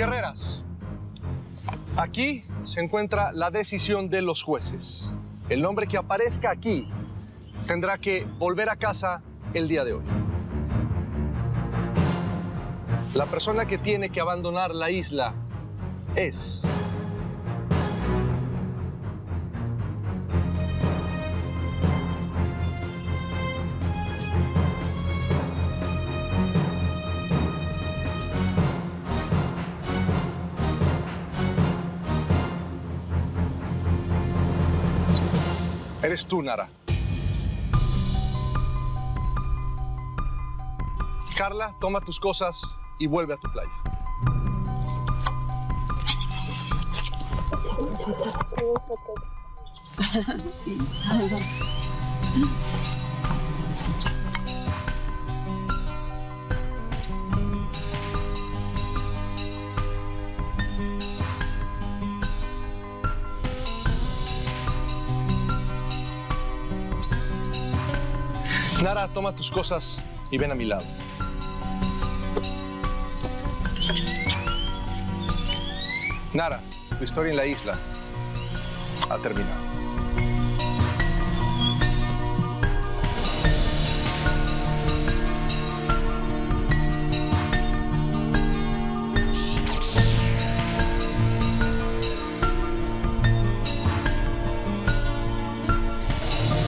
Guerreras, aquí se encuentra la decisión de los jueces. El nombre que aparezca aquí tendrá que volver a casa el día de hoy. La persona que tiene que abandonar la isla es... Eres tú, Nara. Carla, toma tus cosas y vuelve a tu playa. Nara, toma tus cosas y ven a mi lado. Nara, tu historia en la isla ha terminado.